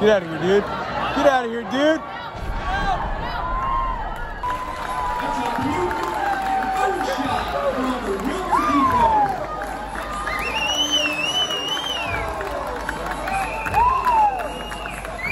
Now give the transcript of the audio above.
Get out of here, dude. Get out of here, dude.